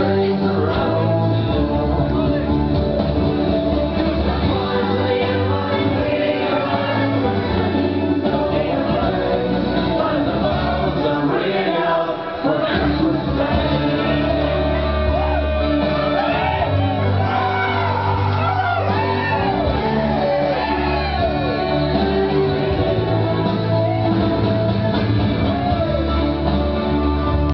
trains around.